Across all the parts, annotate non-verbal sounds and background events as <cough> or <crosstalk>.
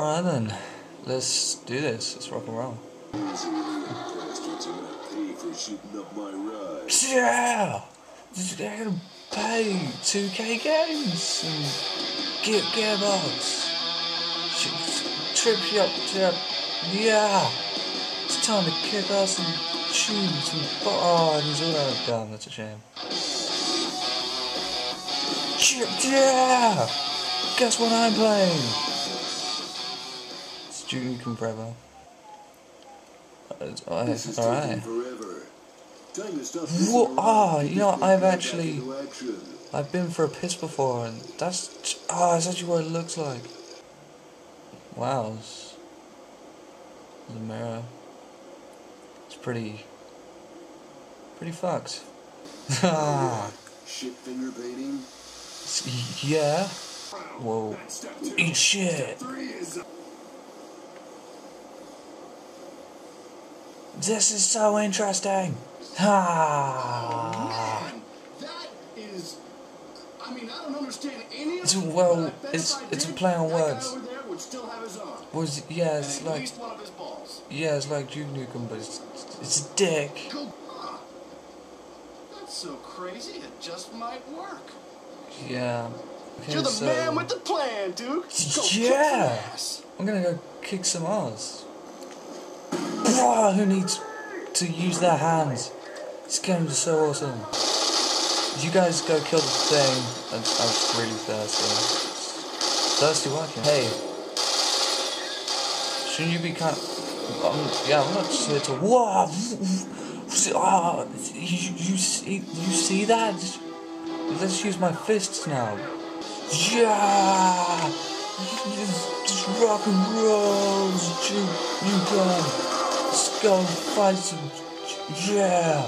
Alright then, let's do this. Let's rock and roll. Yeah! They're gonna pay 2k games and get Gearbox. Trip you up to Yeah! It's time to kick ass and shoot some. Oh, and he's all out of gun. That's a shame. Yeah! Guess what I'm playing? Duke Forever. Uh, This is Alright. taking forever. Time to stop messing ah, and you know, I've actually- I've been for a piss before, and that's ah, that's actually what it looks like. Wow, it's, the mirror. It's pretty, pretty fucked. Ah, Shit finger painting. <laughs> yeah. Whoa, eat shit. Three is This is so interesting. Ah. Man, that is. I mean, I don't understand any of It's- it. well, but I bet it's- it's a play on words. over there would still have his arm. Was yeah, it's like least one of his balls. yeah, it's like Duke Nukem, but it's it's a dick. That's so crazy. It just might work. Yeah. Okay, You're the so man with the plan, Duke. Go Yeah. I'm gonna go kick some ass. Who needs to use their hands? This game is so awesome. Did you guys go kill the thing. I'm, I'm really thirsty. Thirsty working. Hey. Shouldn't you be kind um, yeah, I'm not just here to. Whoa! Ah, you, you, see, you see that? Let's use my fists now. Yeah! Just, just rock and roll, you, you can. Go fight some. Yeah!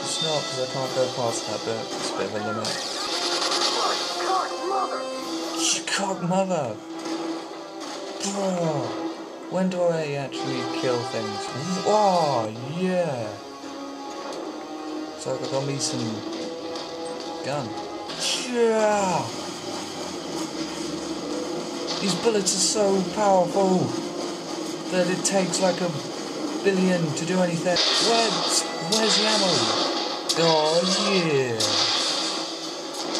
It's not because I can't go past that bit. It's a bit of a limit. Cock mother! Bro! When do I actually kill things? Oh, yeah! So I got me some gun. Yeah! These bullets are so powerful that it takes like a billion to do anything. Where's, where's the ammo? Oh, yeah!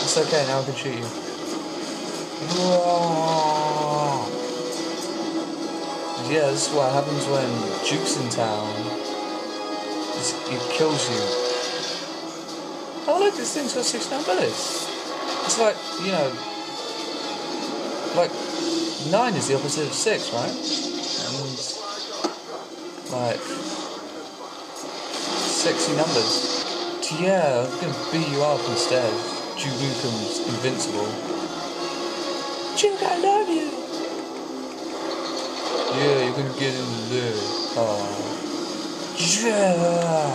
It's okay, now I can shoot you. Whoa. Yeah, this is what happens when Duke's in town. It's, it kills you. Oh look, this thing's got 69 bullets. It's like, you know, like 9 is the opposite of 6, right? Like, sexy numbers. Yeah, I'm gonna beat you up instead. Duke Nukem's invincible. Duke, I love you! Yeah, you're gonna get in there. Oh. Yeah!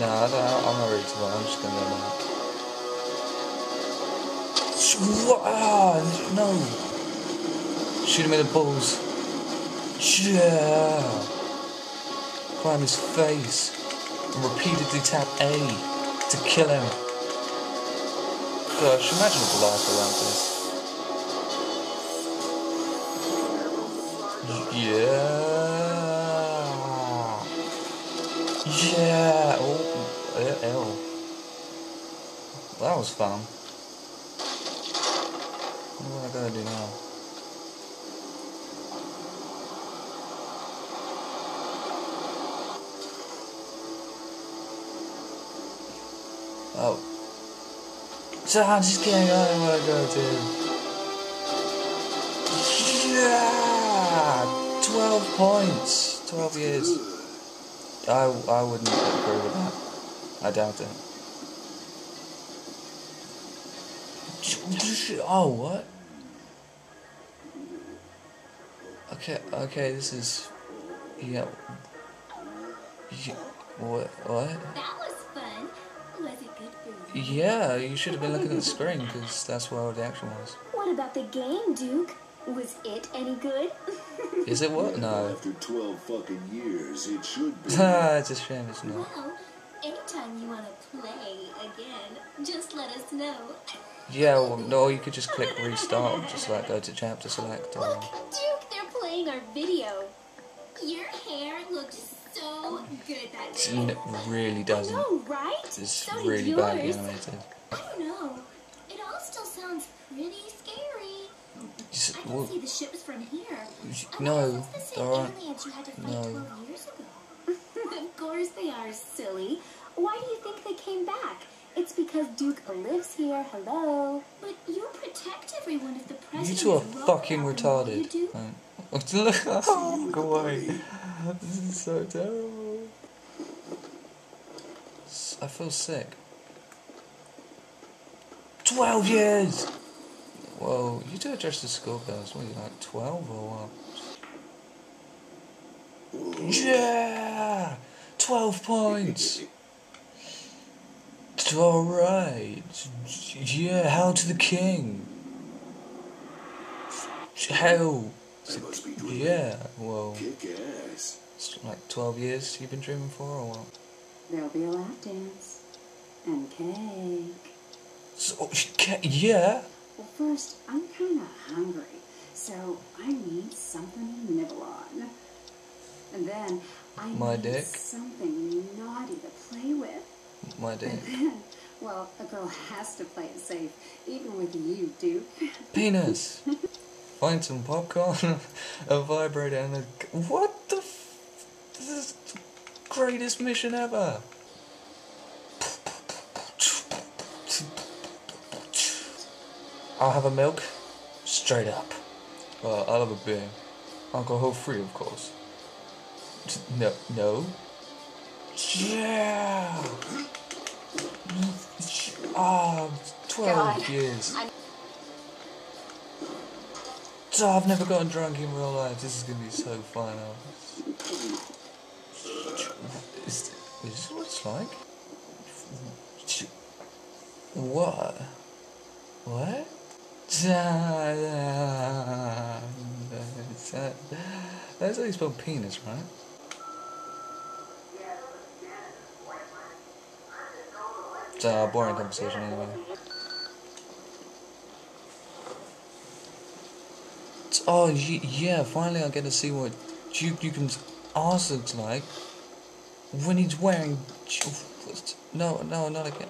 Nah, I don't, I'm not ready to buy. I'm just gonna? Ah, no! Shoot him in the balls. Yeah! Climb his face. And repeatedly tap A to kill him. Gosh, imagine the life around this. Yeah. Yeah. Oh, ew. That was fun. What am I gonna do now? Oh. So I'm just kidding, I don't wanna go to. Yeah! 12 points! 12 years. I, I wouldn't agree with that. I doubt it. Oh, what? Okay, okay, this is. Yeah. yeah what? What? Yeah, you should have been looking at the screen because that's where all the action was. What about the game, Duke? Was it any good? <laughs> Is it what? No. After 12 fucking years, it should be. Ah, it's a shame it's not. well, anytime you want to play again, just let us know. Yeah, well, no, you could just click restart, just like go to chapter select. Or... Look, Duke, they're playing our video. Your hair looks so good that day. It really doesn't. know, right? It's so really badly yours. animated. I don't know. It all still sounds pretty scary. Just- I can well, see the ships from here. No, wonder if it's the there same aren't- aliens you had to fight no. 12 years ago. <laughs> of course they are, silly. Why do you think they came back? It's because Duke lives here, hello. But you protect everyone if the You president two are fucking up and all you retarded. do- Um, Look, <laughs> oh, <laughs> go away. This is so terrible. I feel sick. Twelve years! Whoa, you are dressed as schoolgirls. What are you, like 12 or what? Yeah! 12 points! Alright. Yeah, hail to the king. Hail. I must be dreaming. Yeah, well, it's like 12 years you've been dreaming for, or what? There'll be a lap dance. And cake. So, yeah. Well, first, I'm kind of hungry, so I need something to nibble on. And then I My need dick? something naughty to play with. My dick. And then, well, a girl has to play it safe, even with you, Duke. Penis. <laughs> Find some popcorn, <laughs> a vibrator, and a. What the f. This is the greatest mission ever. I'll have a milk, straight up. Uh, I'll have a beer. Alcohol free, of course. No, no. Yeah! Ah, 12 God. years. I- So I've never gotten drunk in real life. This is gonna be so fun. Is, is this what it's like? What? What? That's how you spell penis, right? It's a boring conversation anyway. Oh yeah! Finally, I get to see what Duke Nukem's arse looks like when he's wearing. No, no, not again.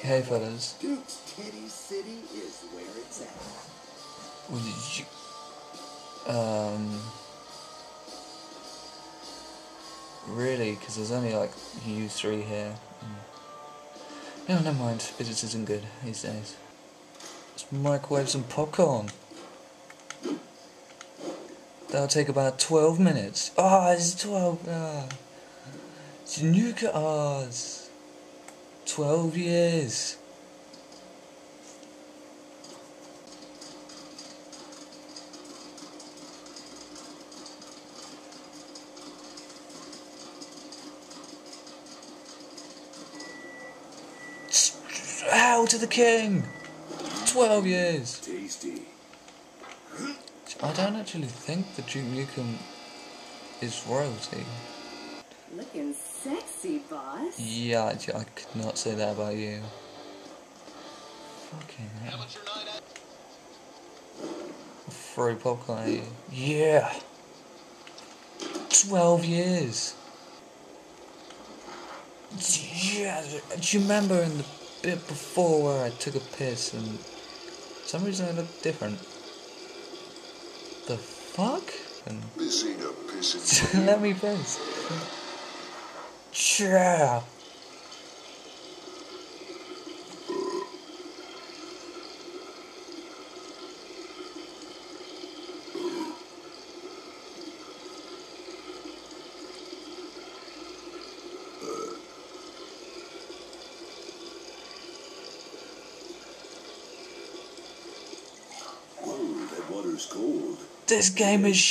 Hey, fellas. Duke's Titty City is where it's at. What did you? Um. Really? Because there's only like you three here. Mm. No, never mind. Business isn't good these days. Let's microwave some popcorn. That'll take about 12 minutes. Ah, it's 12. Ah. Nuka Oz. 12 years. Hail to the king! 12 years. Tasty. I don't actually think the Duke Nukem is royalty. Looking sexy, boss. Yeah, I, I could not say that about you. Fucking hell. Throw popcorn at you. Yeah! 12 years! Yeah, do you remember in the bit before where I took a piss and for some reason I looked different? The fuck? And <laughs> This ain't a pissing. <laughs> let me piss. Yeah. Water's cold. This game is